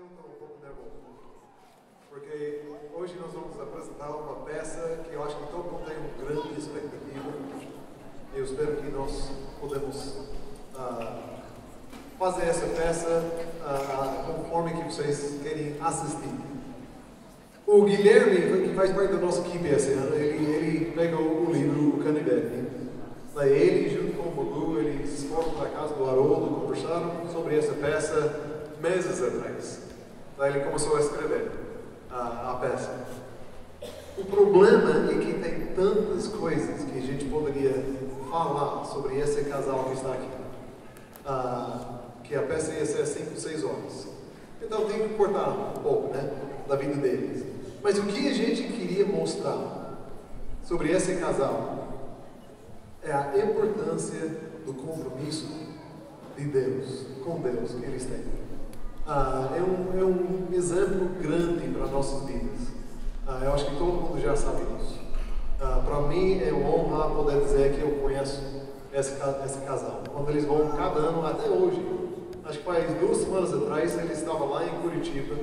eu estou um pouco nervoso. Porque hoje nós vamos apresentar uma peça que eu acho que todo mundo tem uma grande expectativa. Eu espero que nós podemos ah, fazer essa peça ah, conforme que vocês querem assistir. O Guilherme, que faz parte da nossa equipe esse ele, ele o livro O Canivete. Daí ele, junto com o Bogu, eles foram para a casa do Haroldo, conversaram sobre essa peça meses atrás. Daí ele começou a escrever a, a peça. O problema é que tem tantas coisas que a gente poderia falar sobre esse casal que está aqui. Ah, que a peça ia ser 5, 6 horas. Então tem que cortar um pouco, né? Da vida deles. Mas o que a gente queria mostrar sobre esse casal é a importância do compromisso de Deus, com Deus que eles têm. Ah, é, um, é um exemplo grande para nossas vidas. Ah, eu acho que todo mundo já sabe isso. Ah, para mim é honra poder dizer que eu conheço esse, esse casal. Quando eles vão cada ano, até hoje, acho que faz duas semanas atrás, ele estava lá em Curitiba.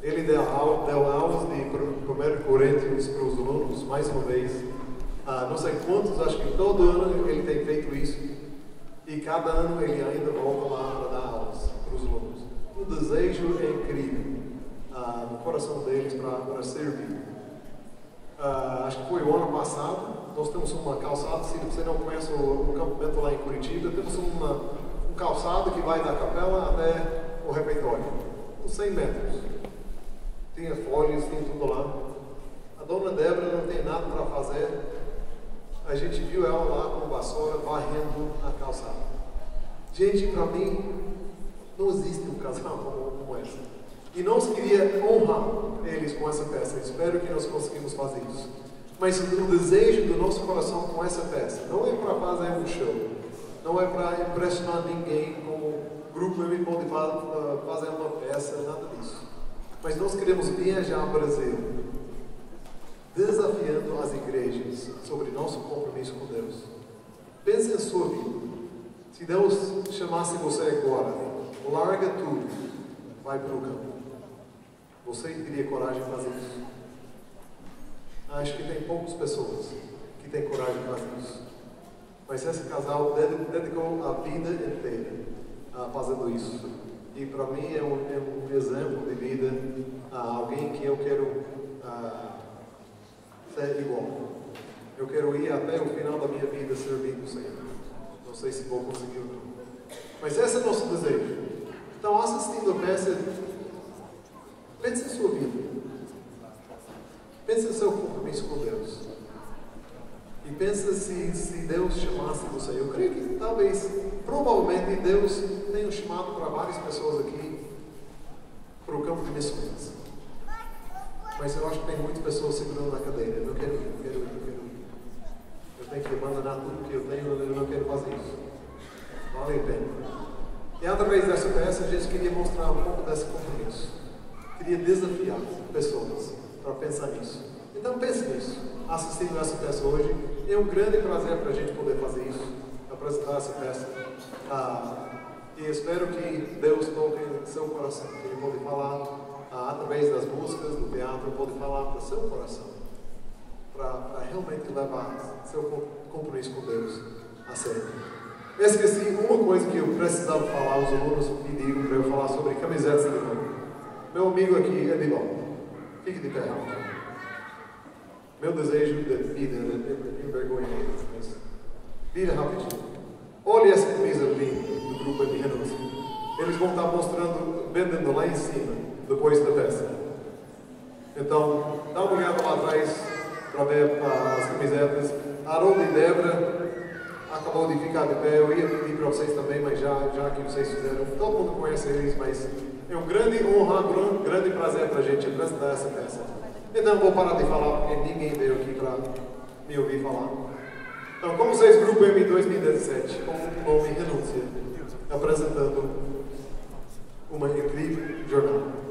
Ele deu, deu aulas de 1 Coríntios para os alunos, mais uma vez. Ah, não sei quantos, acho que todo ano ele tem feito isso. E cada ano ele ainda volta lá para dar aulas para os alunos. O desejo é incrível ah, no coração deles para servir. Ah, acho que foi o ano passado. Nós temos uma calçada, se você não conhece o, o campamento lá em Curitiba, temos uma, um calçado que vai da capela até o refeitório, uns 100 metros. Tinha folhas, tem tudo lá. A dona Débora não tem nada para fazer. A gente viu ela lá com vassoura varrendo a calçada. Gente, para mim, não existe um casal como, esse. E nós queria honrar eles com essa peça. Espero que nós conseguimos fazer isso. Mas o desejo do nosso coração com essa peça não é para fazer um show, não é para impressionar ninguém como grupo me pode fazer uma peça, nada disso. Mas nós queremos viajar ao Brasil, desafiando as igrejas sobre nosso compromisso com Deus. Pense em sua vida. Se Deus chamasse você agora, larga tudo, vai para o campo. Você teria coragem de fazer isso? Acho que tem poucas pessoas que têm coragem de fazer isso. Mas esse casal dedicou a vida inteira a fazendo isso. E para mim é um, é um, exemplo de vida a alguém que eu quero uh, ser igual. Eu quero ir até o final da minha vida servindo o Senhor. Não sei se vou conseguir ou não. Mas esse é o nosso desejo. Então, assistindo a peça, pense em sua vida. Pense no seu compromisso com Deus. E pense se, se Deus chamasse você. Eu creio que talvez, provavelmente, Deus tenha chamado para várias pessoas aqui para o campo de missões. Mas eu acho que tem muitas pessoas segurando na cadeira. Eu não quero ir, eu quero ir, eu quero ir. Eu tenho que abandonar tudo que eu tenho, eu não quero fazer isso. Vale a pena. E através dessa peça a gente queria mostrar um pouco desse compromisso. Queria desafiar pessoas para pensar nisso. Então pense nisso, assistindo essa peça hoje. É um grande prazer para a gente poder fazer isso, apresentar essa peça. Ah, e espero que Deus toque seu coração, que Ele pode falar ah, através das músicas, do teatro, pode falar para seu coração, para realmente levar seu compromisso com Deus a sério. Eu esqueci uma coisa que eu precisava falar, os alunos pediram para eu falar sobre camisetas de. Meu amigo aqui é Bilal. Fique de pé. Meu desejo de vida, eu envergonha mas vira rapidinho. Olha essa camisa linda do grupo Renúncia. Eles vão estar mostrando, vendendo lá em cima, depois da peça. Então, dá uma olhada lá atrás para ver as camisetas. Haroldo e Débora acabou de ficar de pé. Eu ia pedir para vocês também, mas já, já que vocês fizeram, todo mundo conhece eles, mas é um grande honra, um grande prazer para a gente apresentar essa peça. Então vou parar de falar porque ninguém veio aqui para me ouvir falar. Então, como vocês, Grupo M 2017, com o nome Renúncia, apresentando uma incrível jornada.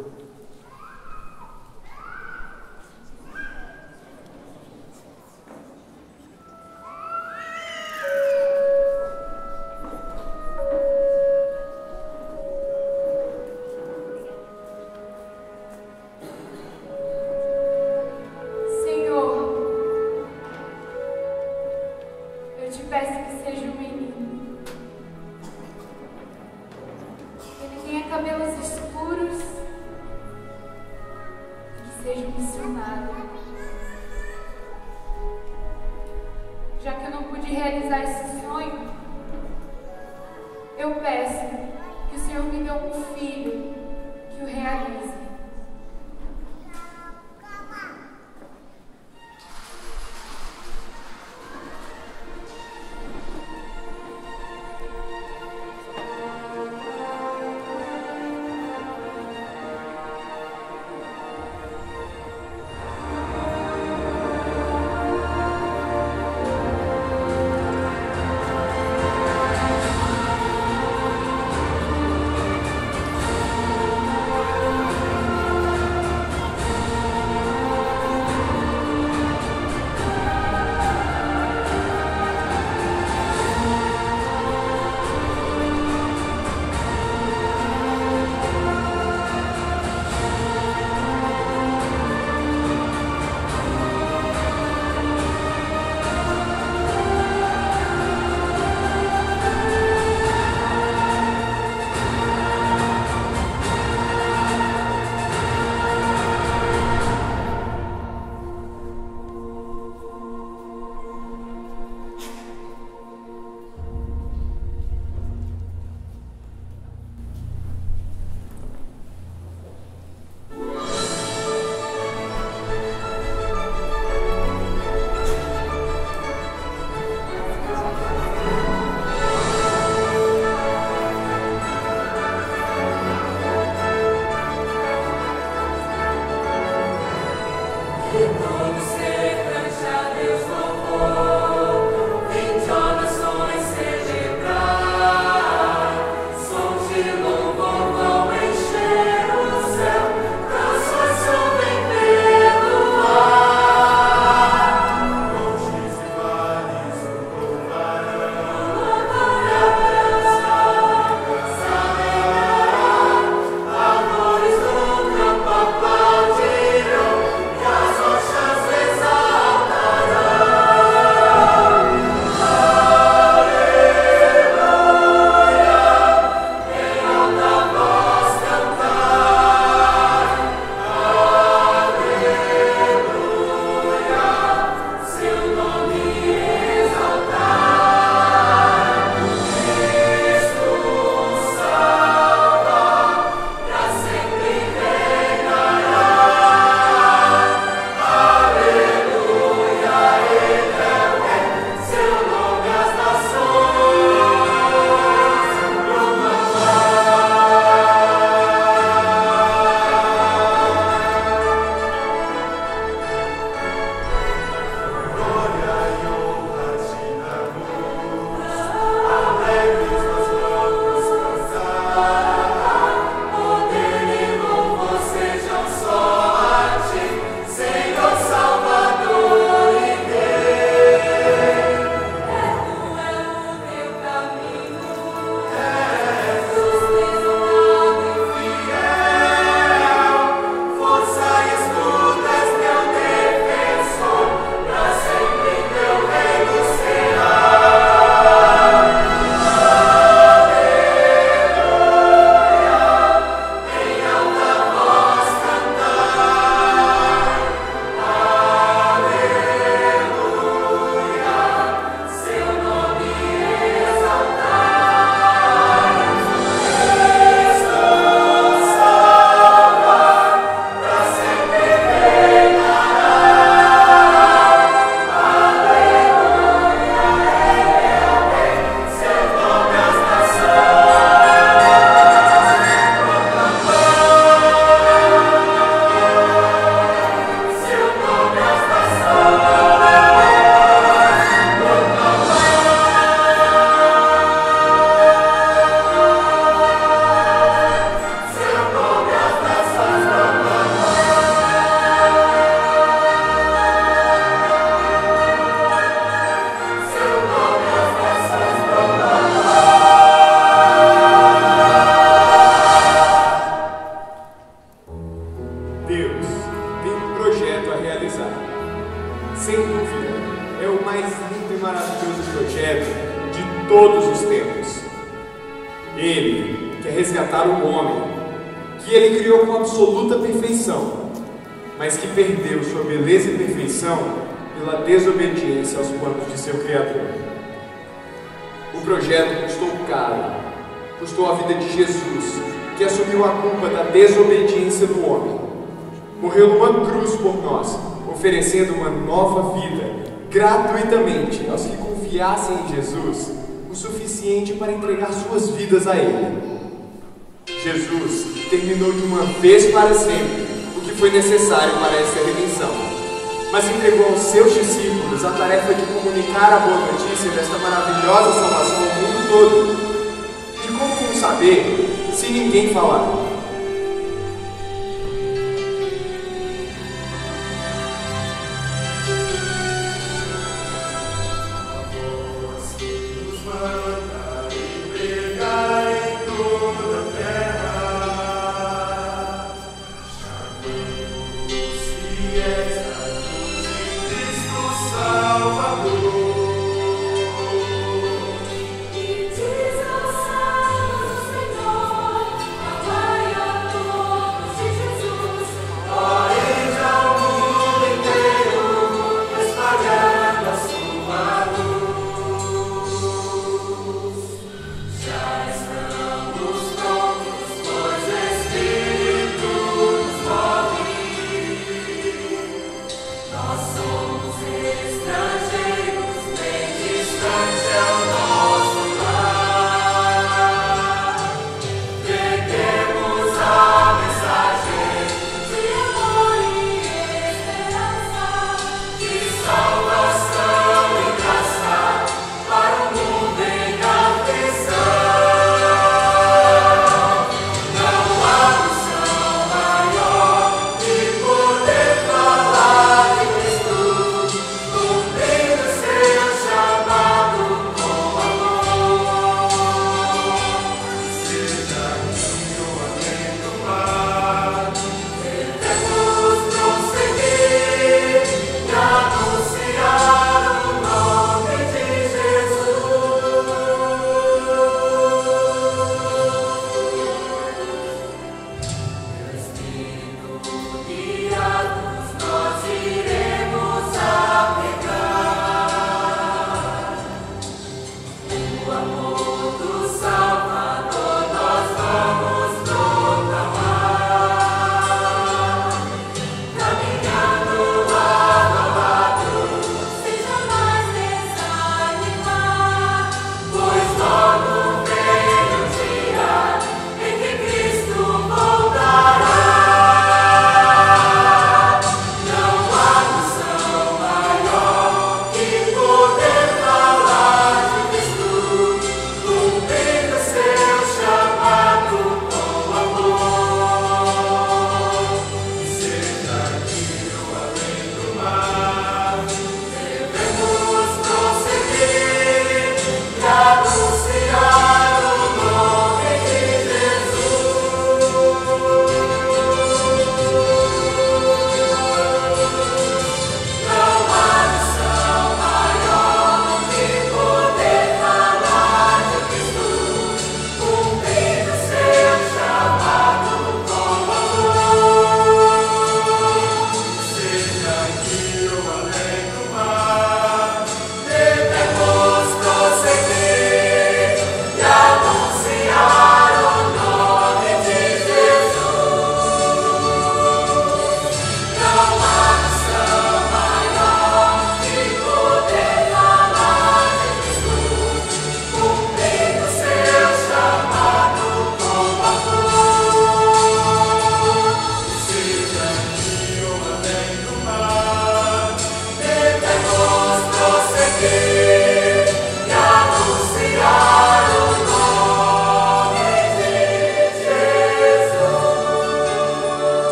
Comunicar a boa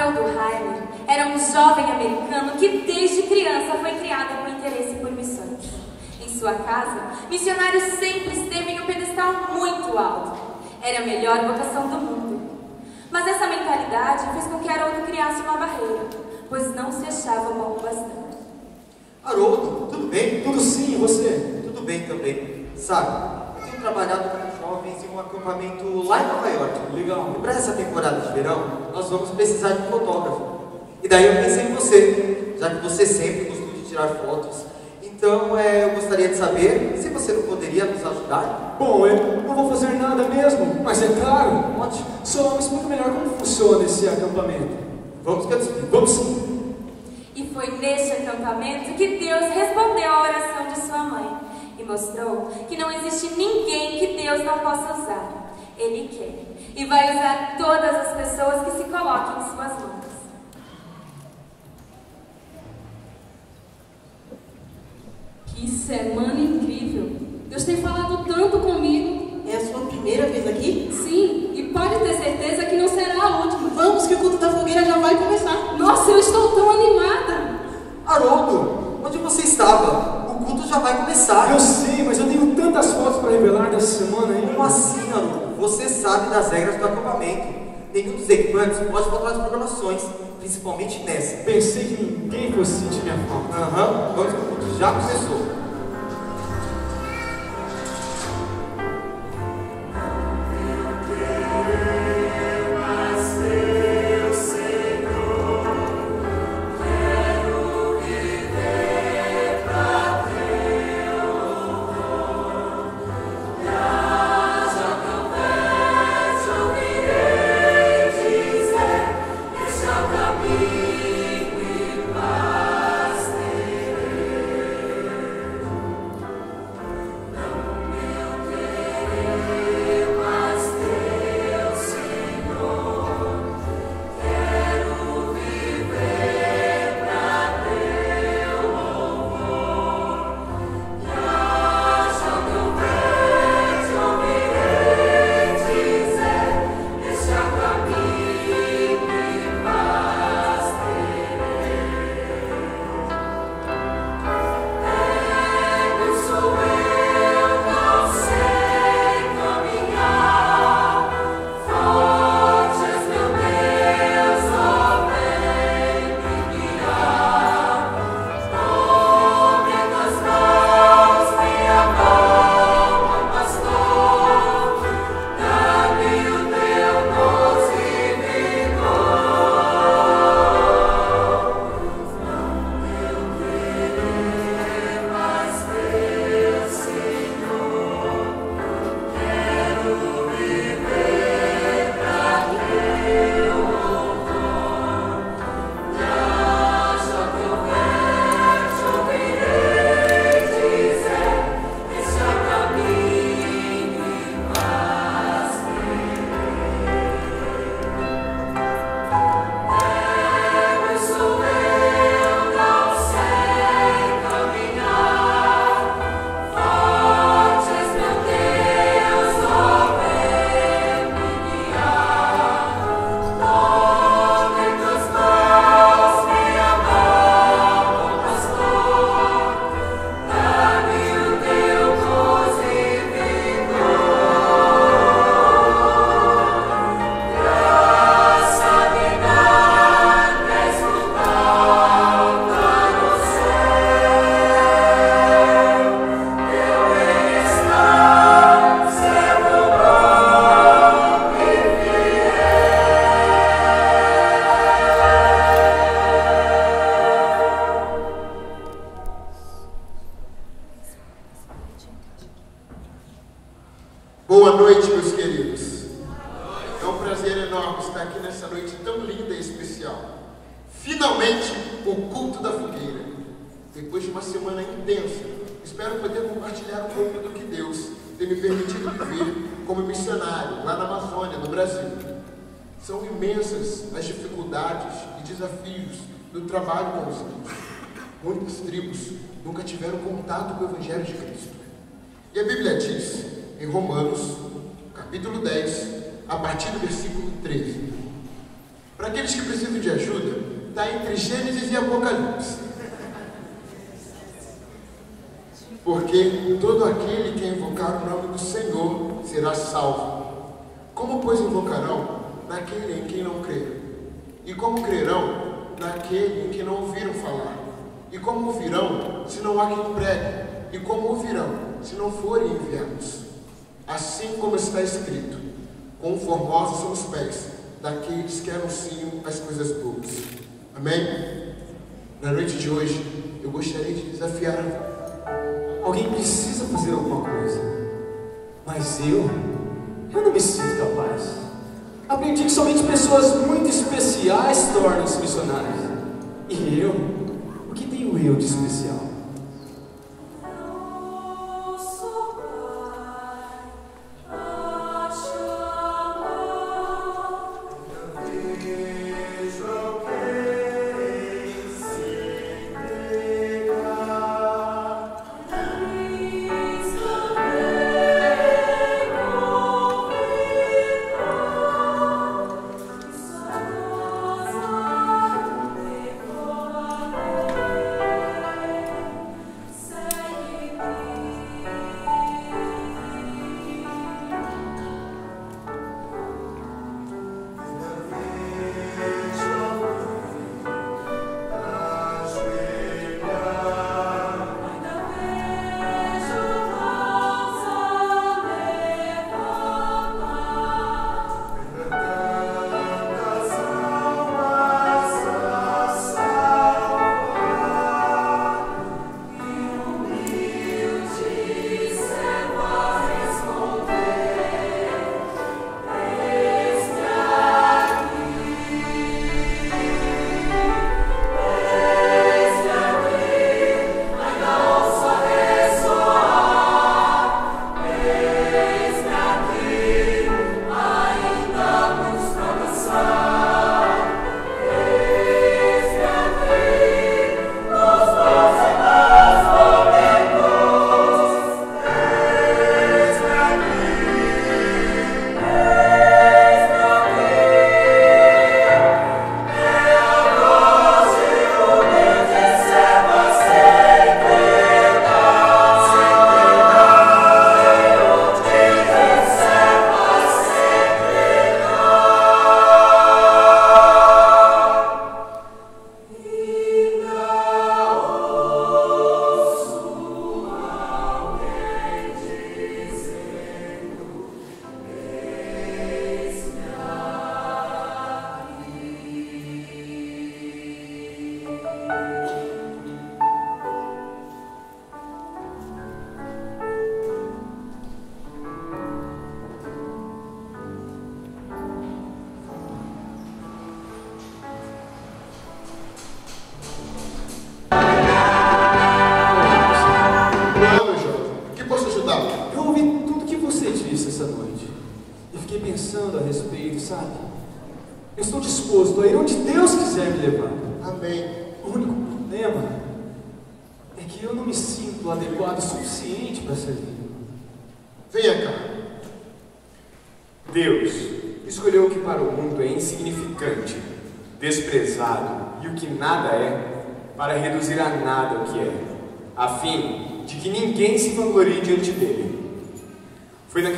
Haroldo Heimer era um jovem americano que desde criança foi criado com interesse por missões. Em sua casa, missionários sempre esteve em um pedestal muito alto. Era a melhor vocação do mundo. Mas essa mentalidade fez com que Haroldo criasse uma barreira, pois não se achava bom bastante. Haroldo, tudo bem? Tudo sim, e você? Tudo bem também. Sabe, eu tenho trabalhado com jovens em um acampamento lá em Nova York. Legal. E para essa temporada de verão, nós vamos precisar de um fotógrafo. E daí eu pensei em você, já que você sempre gostou de tirar fotos. Então, é, eu gostaria de saber se você não poderia nos ajudar. Bom, eu não vou fazer nada mesmo, mas é claro, Ótimo. só me explica melhor como funciona esse acampamento. Vamos que eu te explico. Vamos sim. E foi neste acampamento que Deus respondeu à oração de sua mãe mostrou que não existe ninguém que Deus não possa usar. Ele quer e vai usar todas as pessoas que se coloquem em suas mãos. Que semana incrível! Deus tem falado tanto comigo. É a sua primeira vez aqui? Sim, e pode ter certeza que não será a última. Vamos que o culto da fogueira já vai começar. Nossa, eu estou tão animada! Haroldo, onde você estava? O culto já vai começar. Eu sei, mas eu tenho tantas fotos para revelar dessa semana ainda. Como assim, Haroldo? Você sabe das regras do acampamento. Nenhum dos equipantes pode faltar as programações, principalmente nessa. Pensei que ninguém fosse sentir minha falta. Aham, que o culto já começou. Um prazer enorme estar aqui nessa noite tão linda e especial. Finalmente, o culto da fogueira. Depois de uma semana intensa, espero poder compartilhar um pouco do que Deus tem me permitido viver como missionário lá na Amazônia, no Brasil. São imensas as dificuldades e desafios do trabalho com os índios. Muitas tribos nunca tiveram contato com o Evangelho de Cristo. E a Bíblia diz, em Romanos, capítulo 10, a partir do versículo 13: Para aqueles que precisam de ajuda, está entre Gênesis e Apocalipse. Porque todo aquele que invocar o nome do Senhor será salvo. Como, pois, invocarão naquele em quem não creram? E como crerão naquele em que não ouviram falar? E como ouvirão se não há quem pregue? E como ouvirão se não forem enviados? Assim como está escrito: Conformosos são os pés daqueles que anunciam as coisas boas. Amém? Na noite de hoje, eu gostaria de desafiar Alguém precisa fazer alguma coisa. Mas eu, eu não me sinto capaz. Aprendi que somente pessoas muito especiais tornam-se missionárias. E eu? O que tenho eu de especial?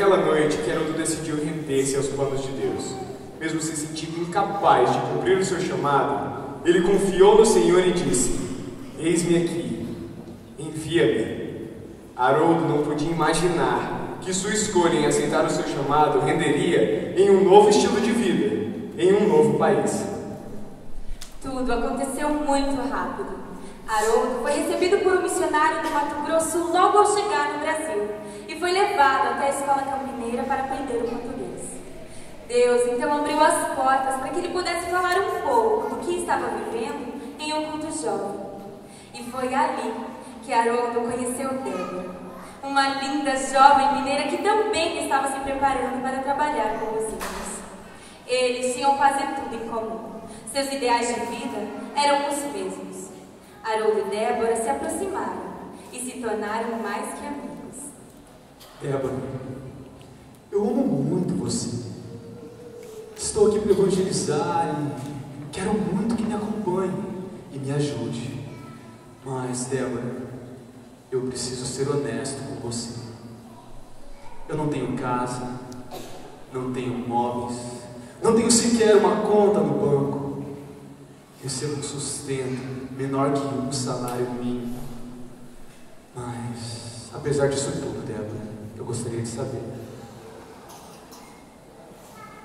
Naquela noite que Haroldo decidiu render-se aos planos de Deus. Mesmo se sentindo incapaz de cumprir o seu chamado, ele confiou no Senhor e disse: Eis-me aqui, envia-me. Haroldo não podia imaginar que sua escolha em aceitar o seu chamado renderia em um novo estilo de vida, em um novo país. Tudo aconteceu muito rápido. Haroldo foi recebido por um missionário do Mato Grosso logo ao chegar no Brasil e foi levado até a escola campineira para aprender o português. Deus então abriu as portas para que ele pudesse falar um pouco do que estava vivendo em um culto jovem. E foi ali que Haroldo conheceu Débora, uma linda jovem mineira que também estava se preparando para trabalhar com os índios. Eles tinham quase tudo em comum. Seus ideais de vida eram os mesmos. Haroldo e Débora se aproximaram e se tornaram mais que amigos. Débora, eu amo muito você. Estou aqui para evangelizar e Quero muito que me acompanhe e me ajude. Mas, Débora, eu preciso ser honesto com você. Eu não tenho casa, não tenho móveis, não tenho sequer uma conta no banco. Recebo um sustento menor que um salário mínimo. Mas, apesar disso tudo, Débora, eu gostaria de saber.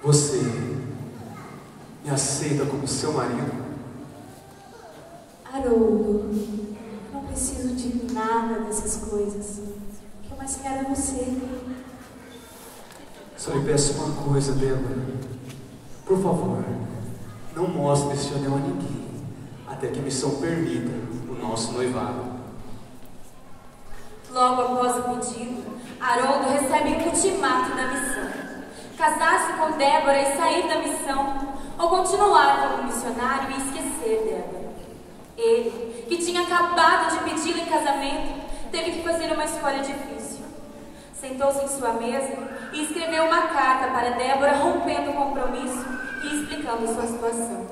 Você me aceita como seu marido? Haroldo, eu não preciso de nada dessas coisas. O que eu mais quero é você. Só lhe peço uma coisa, Débora. Por favor, não mostre este anel a ninguém, até que a missão permita o nosso noivado. Logo após o pedido, Haroldo recebe um ultimato da missão: casar-se com Débora e sair da missão, ou continuar como missionário e esquecer Débora. Ele, que tinha acabado de pedi-la em casamento, teve que fazer uma escolha difícil. Sentou-se em sua mesa e escreveu uma carta para Débora, rompendo o compromisso e explicando sua situação.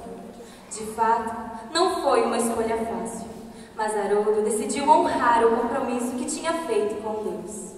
De fato, não foi uma escolha fácil, mas Haroldo decidiu honrar o compromisso que tinha feito com Deus.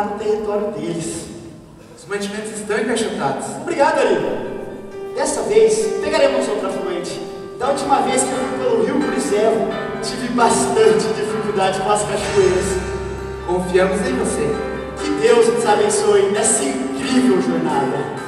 entrar no território deles. Os mantimentos estão encaixotados. Obrigado, ali. Dessa vez, pegaremos outra fluente. Da última vez que eu fui pelo Rio Preservo, tive bastante dificuldade com as cachoeiras. Confiamos em você. Que Deus nos abençoe nessa incrível jornada.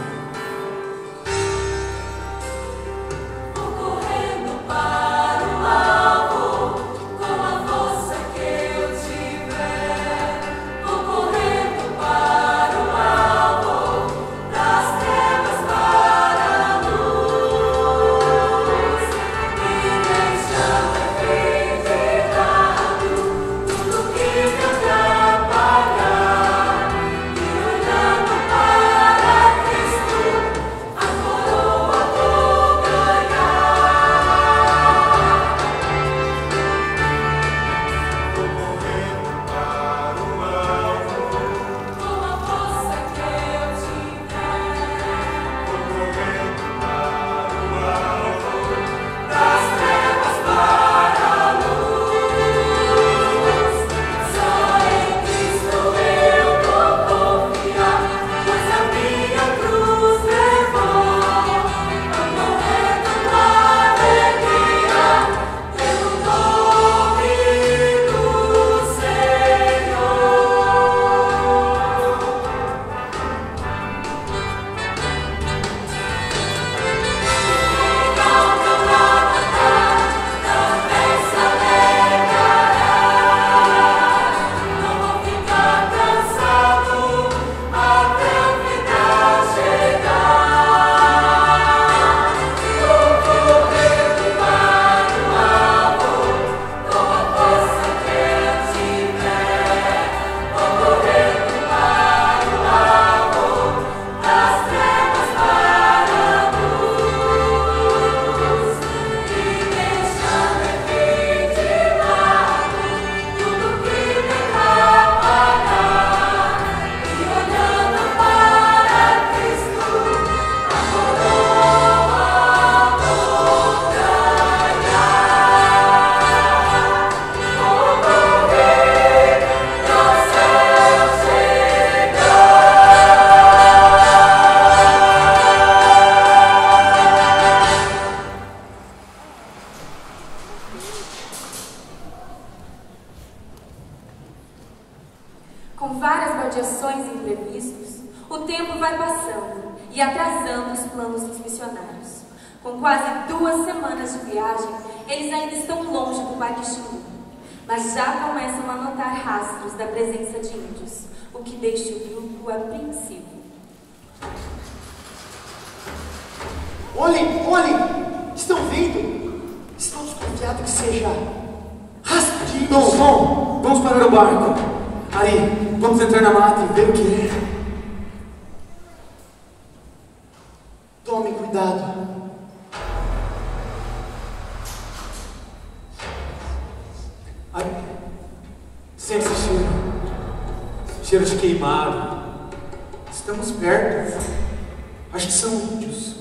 situações imprevistas, o tempo vai passando e atrasando os planos dos missionários. Com quase duas semanas de viagem, eles ainda estão longe do Paquistão, mas já começam a notar rastros da presença de índios, o que deixa o grupo apreensivo. Olhem, olhem! Estão vendo? Estão desconfiados que seja rastro de índios. Bom, bom, vamos parar o barco. Aí, vamos entrar na mata e ver o que é. Tome cuidado. Aí, sente esse cheiro. Cheiro de queimado. Estamos perto. Acho que são índios.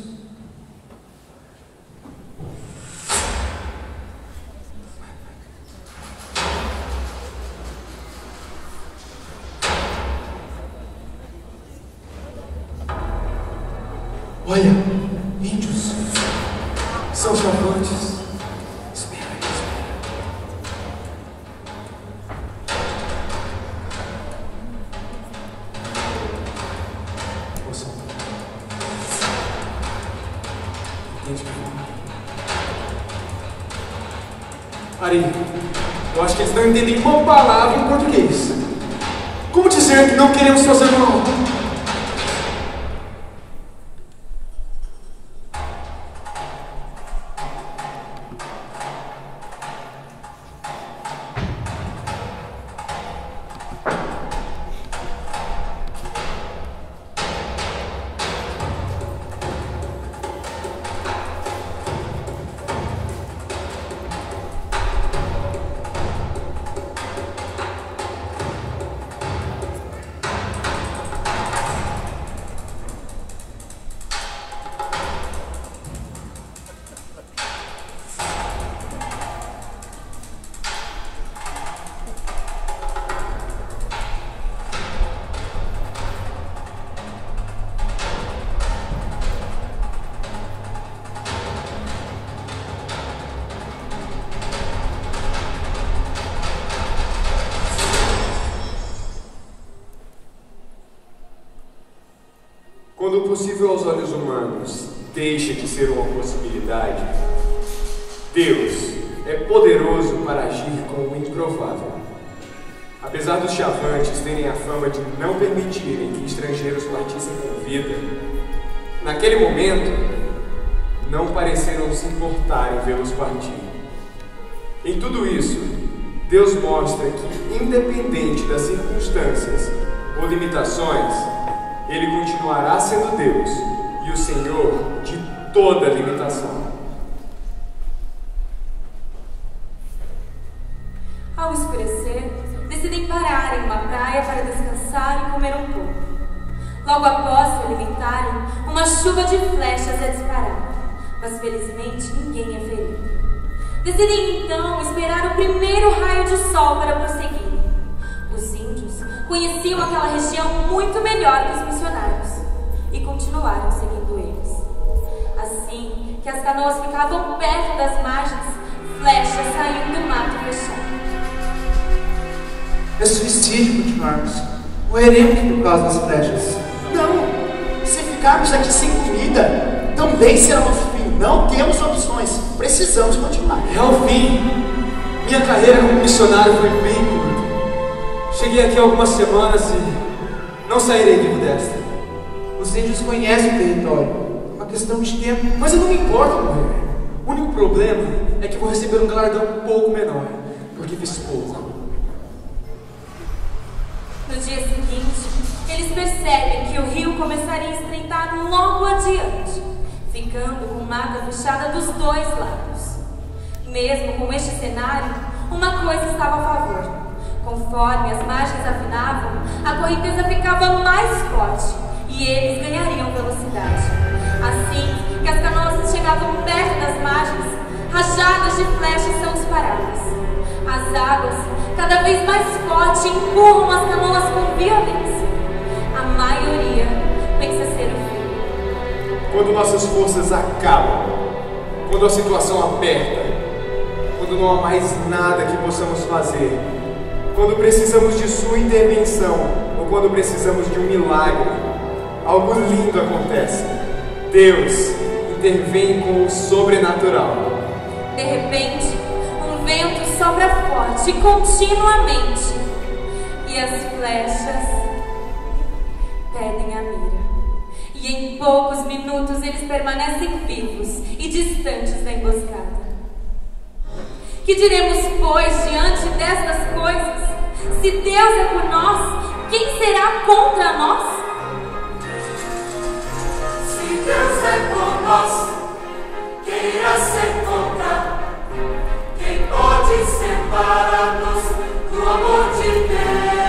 Quando o possível aos olhos humanos deixa de ser uma possibilidade, Deus é poderoso para agir com o improvável. Apesar dos chavantes terem a fama de não permitirem que estrangeiros partissem com vida, naquele momento não pareceram se importar em vê-los partir. Em tudo isso, Deus mostra que, independente das circunstâncias ou limitações, Ele continuará sendo Deus e o Senhor de toda limitação. Ao escurecer, decidem parar em uma praia para descansar e comer um pouco. Logo após se alimentarem, uma chuva de flechas é disparada, mas felizmente ninguém é ferido. Decidem então esperar o primeiro raio de sol para prosseguirem. Os índios conheciam aquela região muito melhor que os missionários e continuaram seguindo eles. Assim que as canoas ficavam perto das margens, flechas saíam do mato fechado. É suicídio continuarmos. Morreremos por causa das flechas. Não! Se ficarmos aqui sem comida, também será nosso fim. Não temos opções. Precisamos continuar. É o fim. Minha carreira como missionário foi bem curta. Cheguei aqui há algumas semanas e não sairei vivo desta. Os índios conhecem o território. É uma questão de tempo. Mas eu não me importo morrer. O único problema é que vou receber um galardão um pouco menor, porque fiz pouco. No dia seguinte, eles percebem que o rio começaria a estreitar logo adiante, ficando com mata fechada dos dois lados. Mesmo com este cenário, uma coisa estava a favor. Conforme as margens afinavam, a correnteza ficava mais forte e eles ganhariam velocidade. Assim que as canoas chegavam perto das margens, rajadas de flechas são disparadas. As águas, cada vez mais fortes, empurram as canoas com violência. A maioria pensa ser o fim. Quando nossas forças acabam, quando a situação aperta, quando não há mais nada que possamos fazer, quando precisamos de Sua intervenção ou quando precisamos de um milagre, algo lindo acontece. Deus intervém com o sobrenatural. De repente, um vento sopra forte continuamente e as flechas perdem a mira. E em poucos minutos eles permanecem vivos e distantes da emboscada. Que diremos, pois, diante destas coisas? Se Deus é por nós, quem será contra nós? Se Deus é por nós, quem irá ser contra? Quem pode separar-nos do amor de Deus?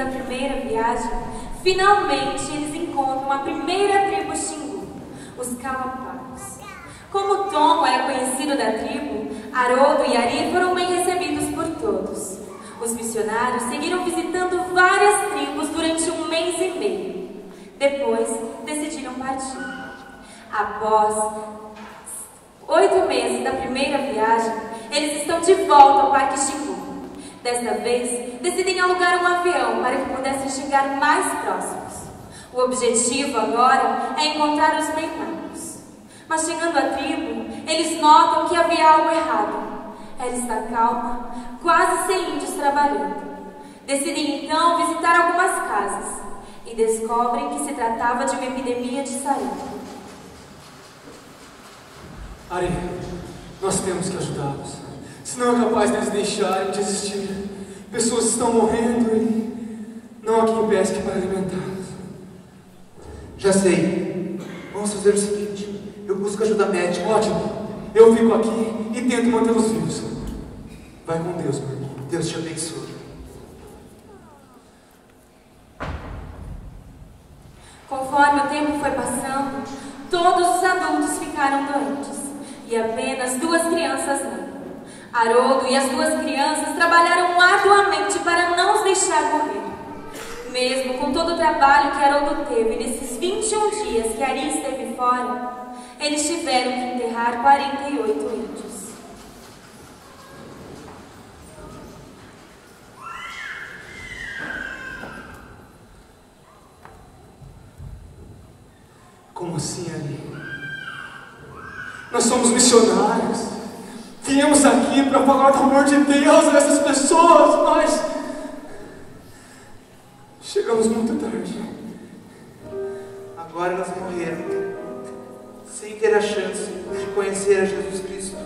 Da primeira viagem, finalmente eles encontram a primeira tribo Xingu, os Calapagos. Como Tom era conhecido da tribo, Haroldo e Ari foram bem recebidos por todos. Os missionários seguiram visitando várias tribos durante um mês e meio. Depois, decidiram partir. Após oito meses da primeira viagem, eles estão de volta ao Parque Xingu. Desta vez, decidem alugar um avião para que pudessem chegar mais próximos. O objetivo agora é encontrar os meimanos. Mas chegando à tribo, eles notam que havia algo errado. Ela está calma, quase sem índios trabalhando. Decidem então visitar algumas casas e descobrem que se tratava de uma epidemia de sarampo. Ari, nós temos que ajudá-los. Senão é capaz deles deixarem de existir. Pessoas estão morrendo e não há quem pesque para alimentá-los. Já sei. Vamos fazer o seguinte: eu busco ajuda médica. Ótimo. Eu fico aqui e tento mantê-los vivos. Vai com Deus, meu irmão. Deus te abençoe. Conforme o tempo foi passando, todos os adultos ficaram doentes e apenas duas crianças não. Haroldo e as duas crianças trabalharam arduamente para não os deixar morrer. Mesmo com todo o trabalho que Haroldo teve nesses 21 dias que Ari esteve fora, eles tiveram que enterrar 48 índios. Como assim, Ali? Nós somos missionários. Viemos aqui para falar do amor de Deus a essas pessoas, mas chegamos muito tarde. Agora elas morreram, sem ter a chance de conhecer a Jesus Cristo.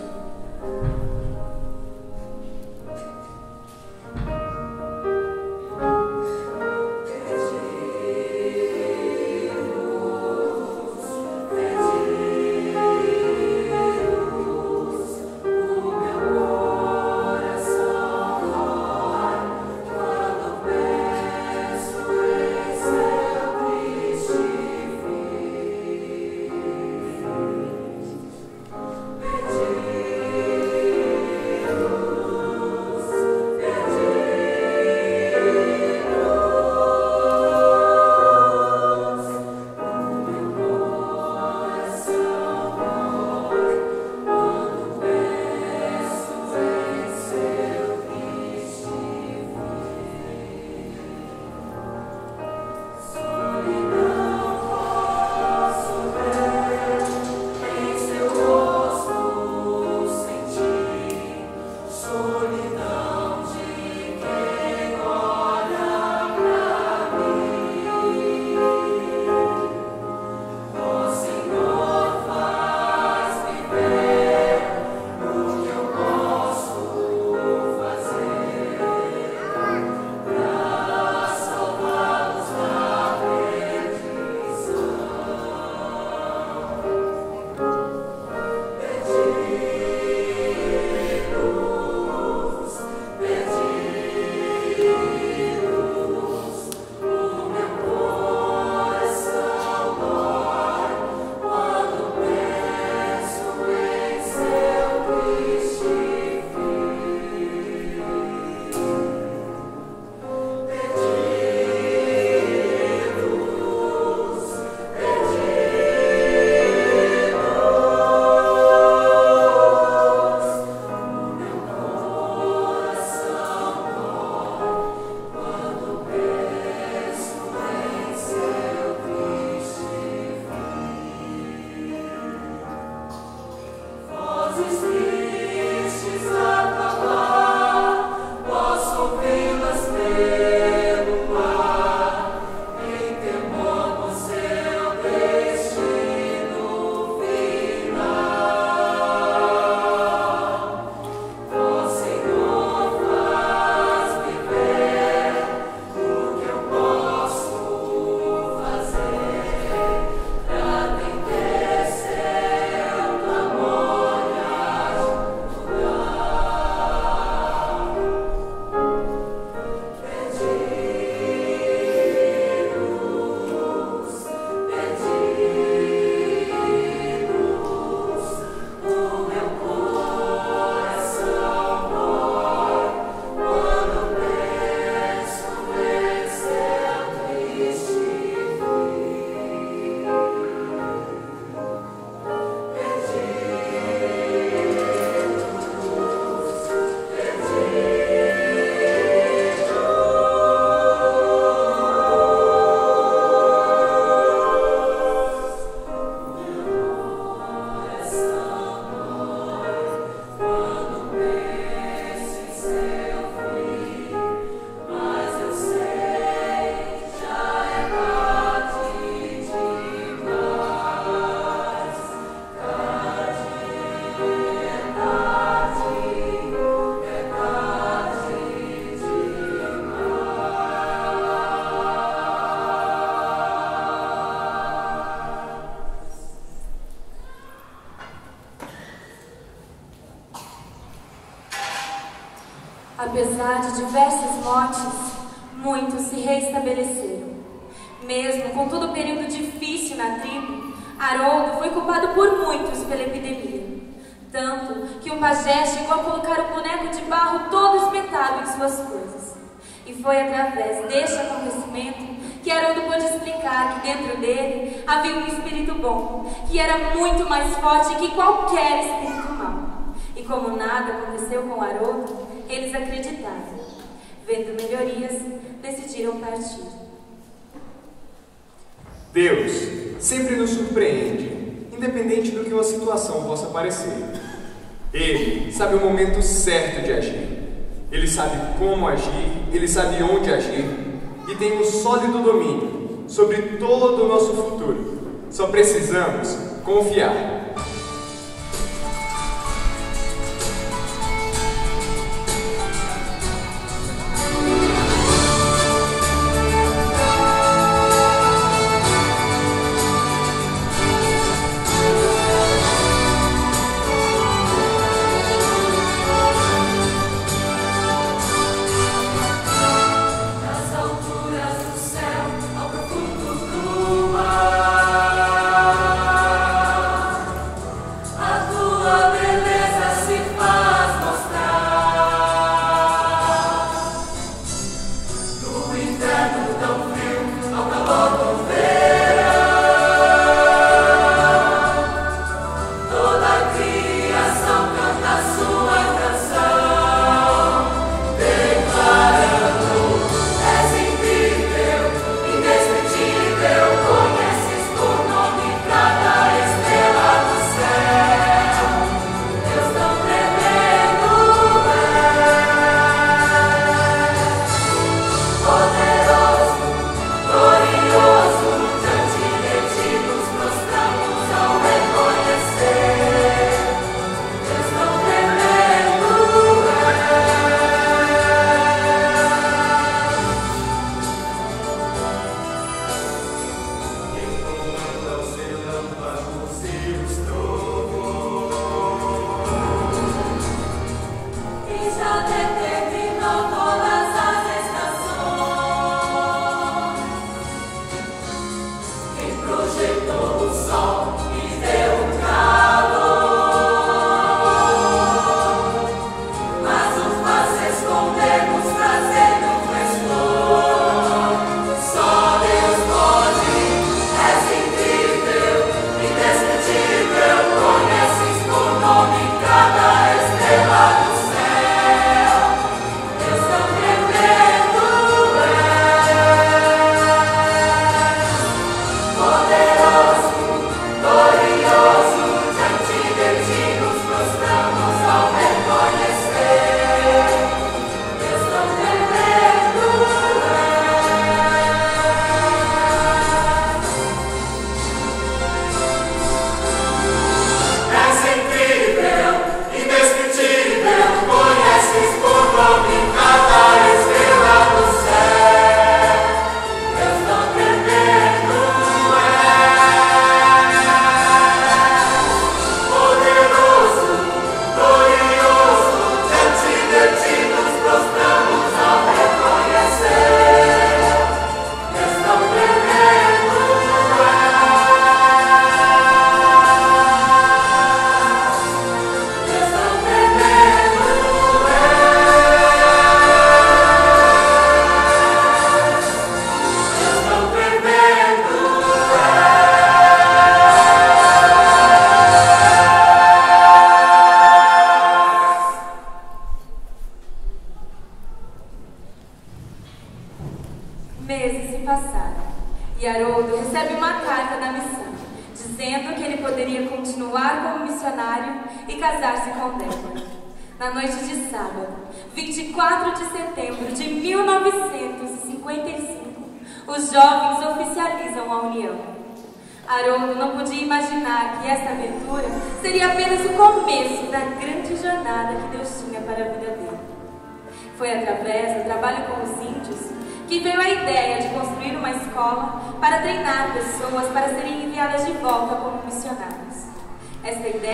Apesar de diversas mortes, muitos se reestabeleceram. Mesmo com todo o período difícil na tribo, Haroldo foi culpado por muitos pela epidemia. Tanto que um pajé chegou a colocar um boneco de barro todo espetado em suas coisas. E foi através deste acontecimento que Haroldo pôde explicar que dentro dele havia um espírito bom, que era muito mais forte que qualquer espírito mau. E como nada aconteceu com Haroldo, eles acreditaram. Vendo melhorias, decidiram partir. Deus sempre nos surpreende, independente do que uma situação possa parecer. Ele sabe o momento certo de agir. Ele sabe como agir, ele sabe onde agir e tem um sólido domínio sobre todo o nosso futuro. Só precisamos confiar.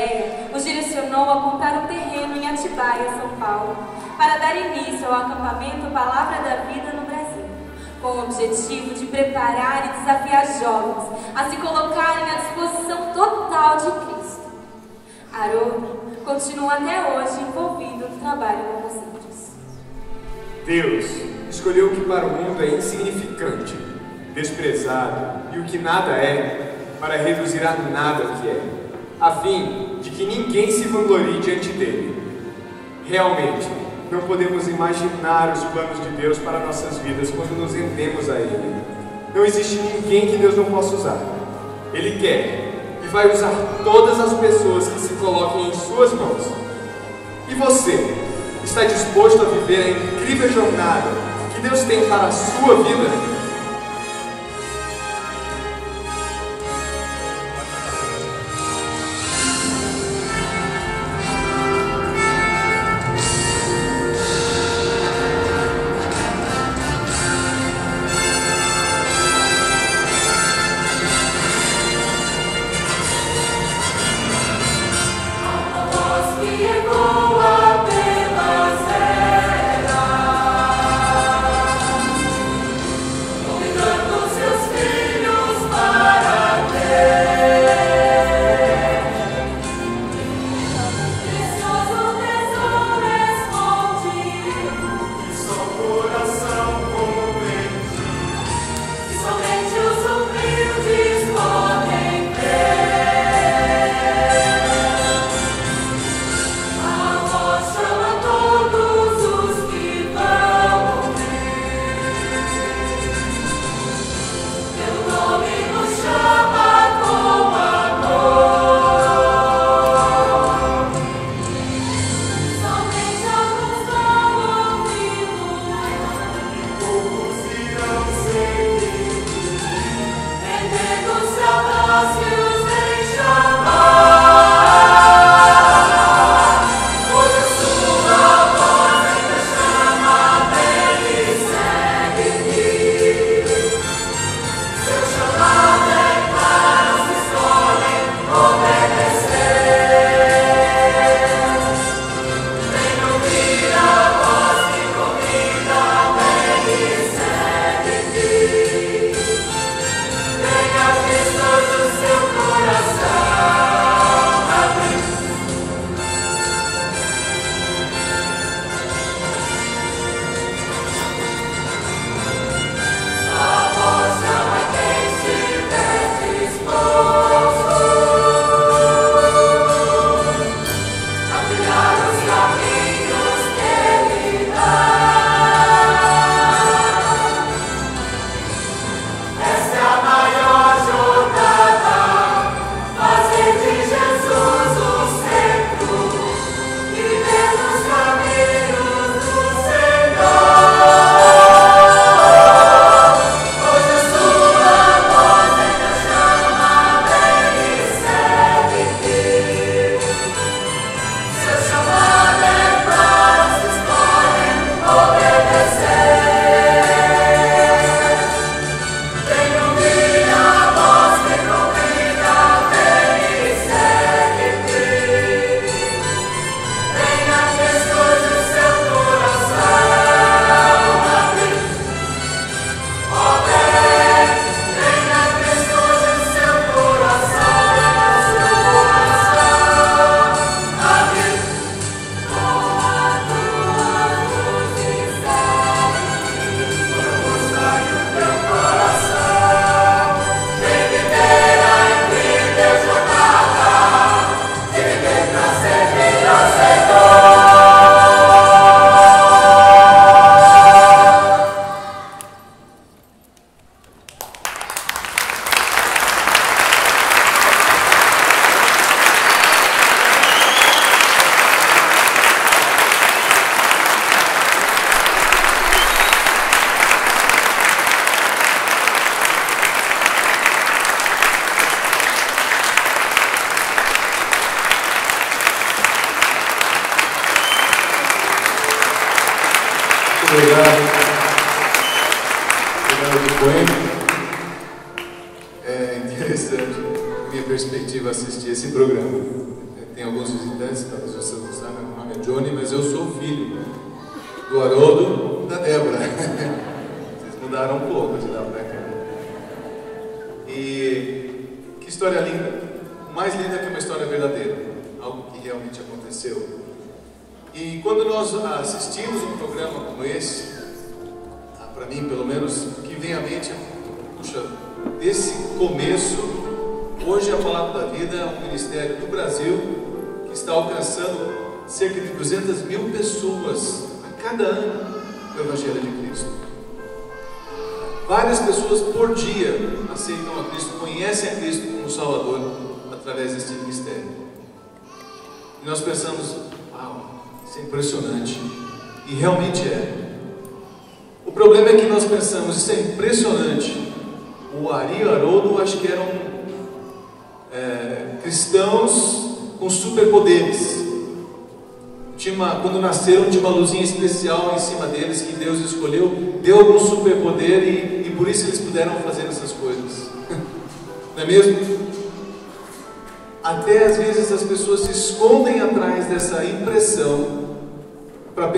Essa ideia os direcionou a comprar um terreno em Atibaia, São Paulo, para dar início ao acampamento Palavra da Vida no Brasil, com o objetivo de preparar e desafiar jovens a se colocarem à disposição total de Cristo. Haroldo continua até hoje envolvido no trabalho com os índios. Deus escolheu o que para o mundo é insignificante, desprezado e o que nada é, para reduzir a nada que é, a fim de que ninguém se vanglorie diante dele. Realmente, não podemos imaginar os planos de Deus para nossas vidas quando nos rendemos a Ele. Não existe ninguém que Deus não possa usar. Ele quer e vai usar todas as pessoas que se coloquem em Suas mãos. E você, está disposto a viver a incrível jornada que Deus tem para a sua vida?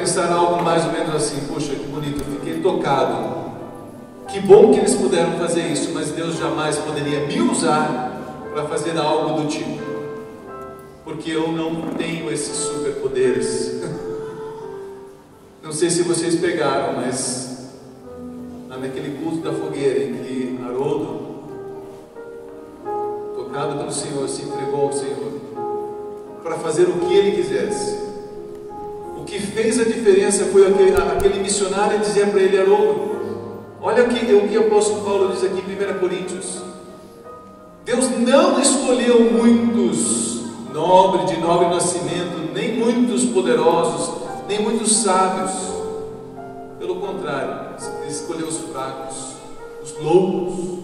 Pensar algo mais ou menos assim: poxa, que bonito, eu fiquei tocado. Que bom que eles puderam fazer isso, mas Deus jamais poderia me usar para fazer algo do tipo, porque eu não tenho esses superpoderes. Não sei se vocês pegaram, mas naquele culto da fogueira em que Haroldo tocado pelo Senhor, se entregou ao Senhor para fazer o que ele quisesse. Fez a diferença foi aquele, aquele missionário dizer para ele, Haroldo, olha o que, o que o apóstolo Paulo diz aqui em 1 Coríntios. Deus não escolheu muitos nobres, de nobre nascimento, nem muitos poderosos, nem muitos sábios. Pelo contrário, ele escolheu os fracos, os loucos,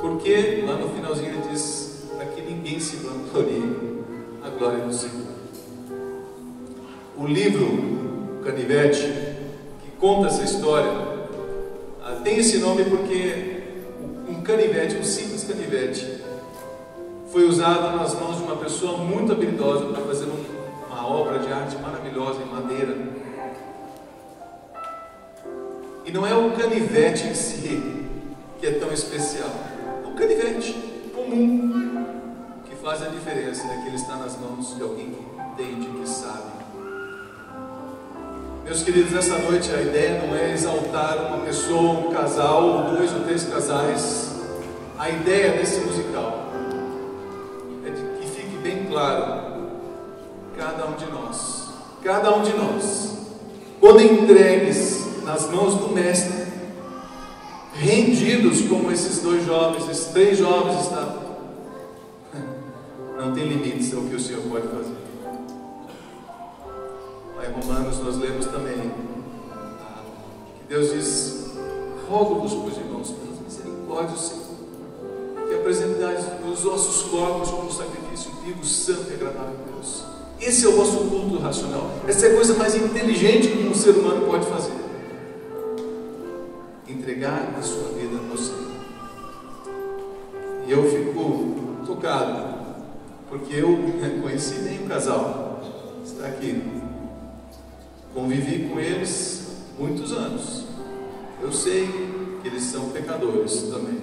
porque lá no finalzinho ele diz: para que ninguém se vanglorie a glória do Senhor. O livro Canivete, que conta essa história, ah, tem esse nome porque um canivete, um simples canivete, foi usado nas mãos de uma pessoa muito habilidosa para fazer uma obra de arte maravilhosa em madeira. E não é o canivete em si que é tão especial um canivete comum que faz a diferença é que ele está nas mãos de alguém que entende, que sabe. Meus queridos, nessa noite a ideia não é exaltar uma pessoa, um casal, ou dois ou três casais. A ideia desse musical é de que fique bem claro cada um de nós, cada um de nós, quando entregues nas mãos do Mestre, rendidos como esses dois jovens, esses três jovens estavam. Não tem limites ao que o Senhor pode fazer. Em Romanos nós lemos também que Deus diz: Rogo-vos, pois irmãos, pelas misericórdias do Senhor, que apresentais os nossos corpos como sacrifício vivo, santo e agradável a Deus. Esse é o vosso culto racional. Essa é a coisa mais inteligente que um ser humano pode fazer entregar a sua vida ao Senhor. E eu fico tocado, porque eu conheci nem o casal, está aqui. Convivi com eles muitos anos. Eu sei que eles são pecadores também.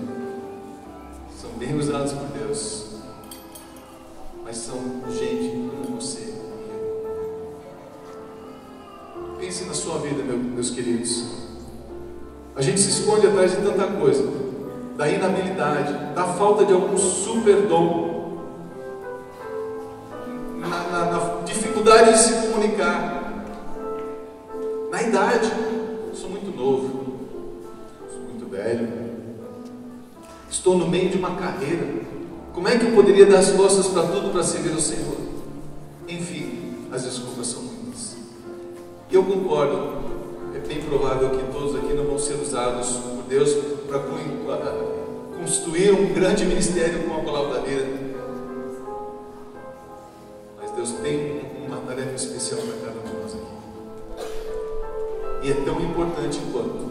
São bem usados por Deus. Mas são gente como você. Pense na sua vida, meus queridos. A gente se esconde atrás de tanta coisa, da inabilidade, da falta de algum super dom, na, na, na dificuldade de se estou no meio de uma carreira. Como é que eu poderia dar as costas para tudo para servir o Senhor? Enfim, as desculpas são muitas. E eu concordo é bem provável que todos aqui não vão ser usados por Deus para construir um grande ministério com a palavra vida. Mas Deus tem uma tarefa especial para cada um de nós aqui. E é tão importante quanto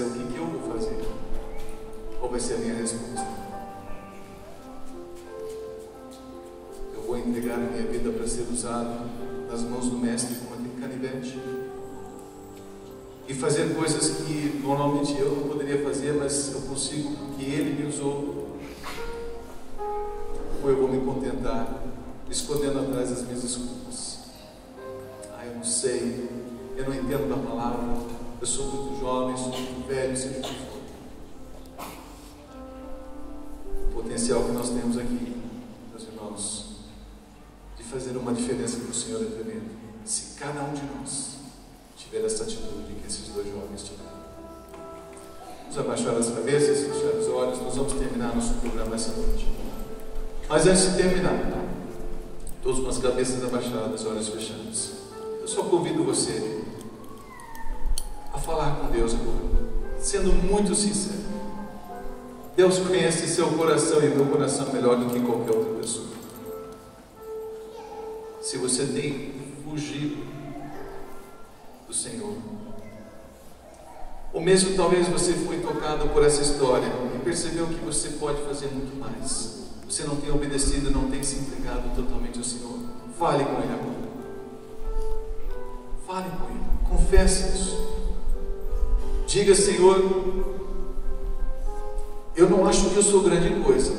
é o que, eu vou fazer. Qual vai ser a minha resposta? Eu vou entregar a minha vida para ser usado nas mãos do Mestre como aquele canivete? E fazer coisas que normalmente eu não poderia fazer, mas eu consigo, porque Ele me usou. Ou eu vou me contentar escondendo atrás das minhas desculpas? Ah, eu não sei, eu não entendo da palavra, eu sou muito jovem, sou muito velho, seja o que for. O potencial que nós temos aqui, meus irmãos, de fazer uma diferença para o Senhor é tremendo. Se cada um de nós tiver essa atitude que esses dois jovens tiveram. Vamos abaixar as cabeças, fechar os olhos, nós vamos terminar nosso programa essa noite. Mas antes de terminar, todos com as cabeças abaixadas, olhos fechados, eu só convido você a falar com Deus agora, sendo muito sincero. Deus conhece seu coração e meu coração melhor do que qualquer outra pessoa. Se você tem fugido do Senhor, ou mesmo talvez você foi tocado por essa história e percebeu que você pode fazer muito mais. Você não tem obedecido, não tem se entregado totalmente ao Senhor. Fale com Ele agora. Fale com Ele. Confesse isso. Diga, Senhor, eu não acho que eu sou grande coisa.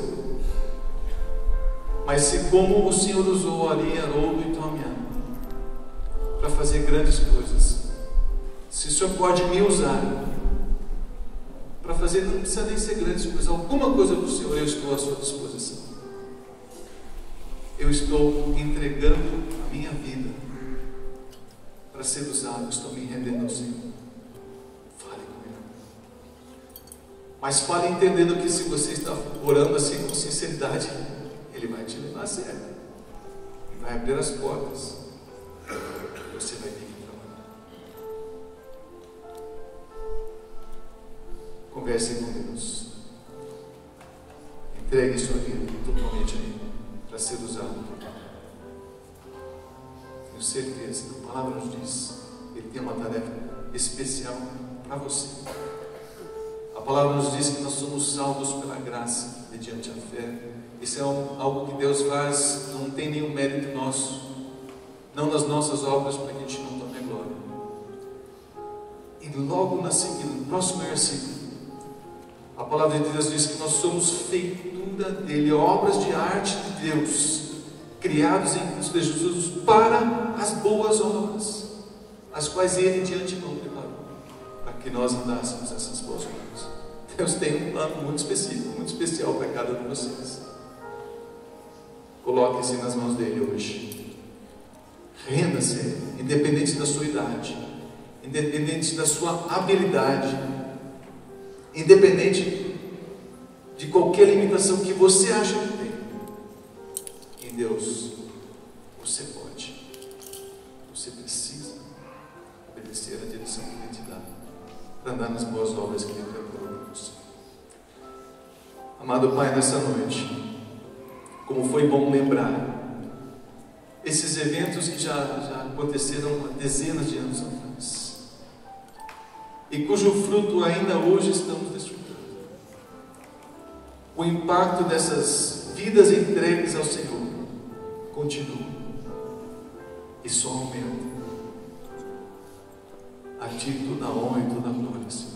Mas se como o Senhor usou ali Haroldo e Tomian para fazer grandes coisas, se o Senhor pode me usar para fazer, não precisa nem ser grandes coisas, alguma coisa do Senhor, eu estou à sua disposição. Eu estou entregando a minha vida para ser usado, estou me rendendo ao Senhor. Mas fale entendendo que se você está orando assim com sinceridade, Ele vai te levar a sério. E vai abrir as portas. Você vai ter que trabalhar. Converse com Deus. Entregue sua vida totalmente a Ele para ser usado por Ele. Tenho certeza que a palavra nos diz, Ele tem uma tarefa especial para você. Palavra nos diz que nós somos salvos pela graça, mediante a fé. Isso é algo que Deus faz, não tem nenhum mérito nosso, não nas nossas obras, para que a gente não tome glória. E logo na seguida, no próximo versículo, a palavra de Deus diz que nós somos feitura dele, obras de arte de Deus, criados em Cristo Jesus para as boas obras, as quais ele de antemão preparou, para que nós andássemos essas boas obras. Deus tem um plano muito específico, muito especial para cada um de vocês. Coloque-se nas mãos dele hoje. Renda-se, independente da sua idade, independente da sua habilidade, independente de qualquer limitação que você acha que tem. Em Deus, você pode, você precisa obedecer a direção que Ele te dá para andar nas boas obras que Ele preparou Amado Pai, nessa noite, como foi bom lembrar esses eventos que já, já aconteceram há dezenas de anos atrás e cujo fruto ainda hoje estamos desfrutando. O impacto dessas vidas entregues ao Senhor continua e só aumenta. A Ti toda honra e toda glória, Senhor.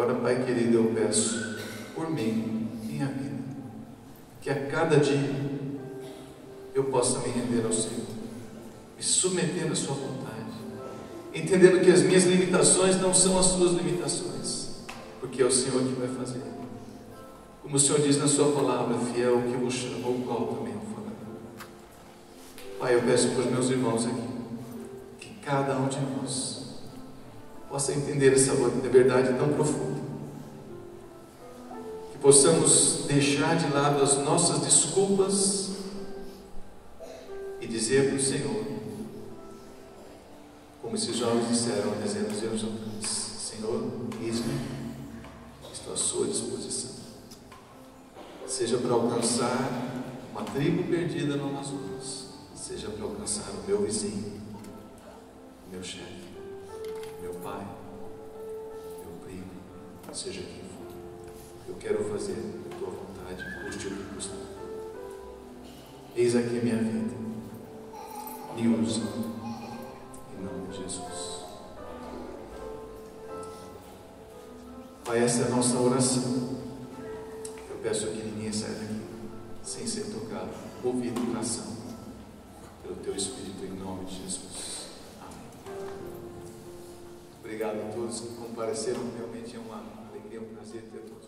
Agora, Pai querido, eu peço por mim, minha vida, que a cada dia eu possa me render ao Senhor, me submeter à Sua vontade entendendo que as minhas limitações não são as suas limitações, porque é o Senhor que vai fazer. Como o Senhor diz na Sua palavra, fiel que vos chamou, o qual também o fará. Pai, eu peço para os meus irmãos aqui, que cada um de nós possa entender essa verdade tão profunda, possamos deixar de lado as nossas desculpas e dizer para o Senhor, como esses jovens disseram anos atrás: Senhor, eis-me, estou à sua disposição. Seja para alcançar uma tribo perdida no Amazonas, seja para alcançar o meu vizinho, meu chefe, meu pai, meu primo, seja for. Eu quero fazer a tua vontade, custe o que custar. Eis aqui a minha vida. Me usa. Em nome de Jesus. Pai, essa é a nossa oração. Eu peço que ninguém saia daqui sem ser tocado, movido em coração pelo Teu Espírito, em nome de Jesus. Amém. Obrigado a todos que compareceram. Realmente é uma alegria, um prazer ter todos.